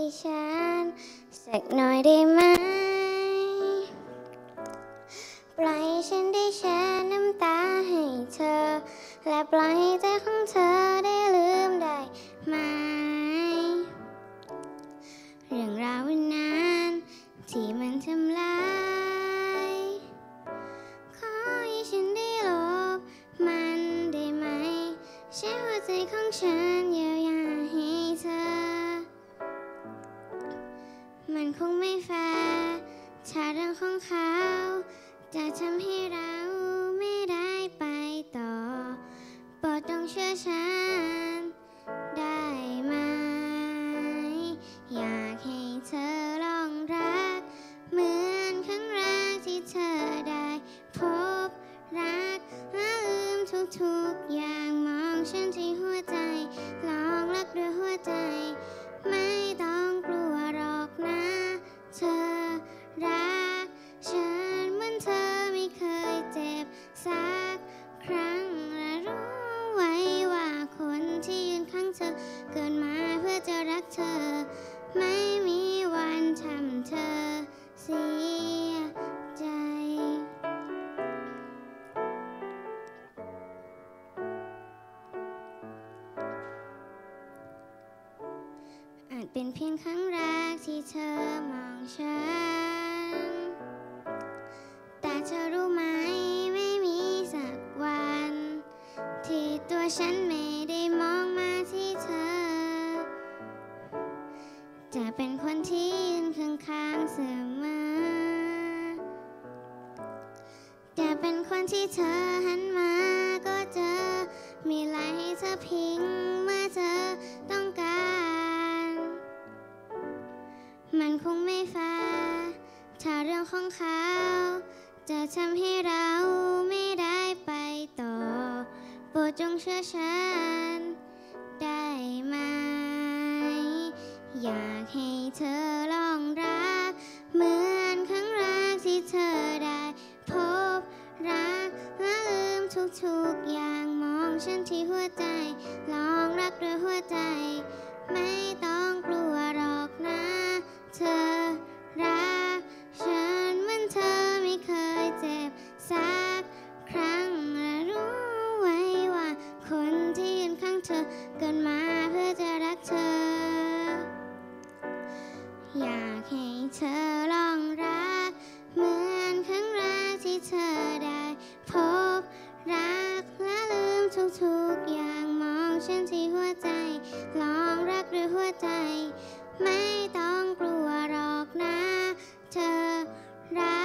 ให้ฉันสักหน่อยได้ไหม ปล่อยฉันได้แช่น้ำตาให้เธอ และปล่อยให้ใจของเธอได้ลืมได้ไหม เรื่องราววันนั้นที่มันทำลาย ขอให้ฉันได้ลบมันได้ไหมใช้หัวใจของฉัน มันคงไม่แฟร์ถ้าเรื่องของเขา จะทำให้เราไม่ได้ไปต่อโปรดต้องเชื่อฉัน ได้ไหม อยากให้เธอลองรัก เหมือนครั้งแรกที่เธอได้พบรักและลืมทุกๆอย่างมองฉันที่หัวใจ เป็นเพียงครั้งแรกที่เธอมองฉัน แต่เธอรู้ไหมไม่มีสักวัน ที่ตัวฉันไม่ได้มองมาที่เธอ จะเป็นคนที่ยืนข้างๆเสมอ จะเป็นคนที่เธอหันมาก็เจอ มีอะไรให้เธอพิงเมื่อเธอต้อง รื่องของเขา จะทำให้เราไม่ได้ไปต่อ โปรดจงเชื่อฉัน ได้ไหม อยากให้เธอลองรัก เหมือนครั้งแรกที่เธอได้ พบรักและลืมทุกๆอย่างมองฉันที่หัวใจ ลองรักด้วยหัวใจ ไม่ต้องกลัว ฉันที่หัวใจ ลองรักด้วยหัวใจ ไม่ต้องกลัวหรอกนะ เธอรั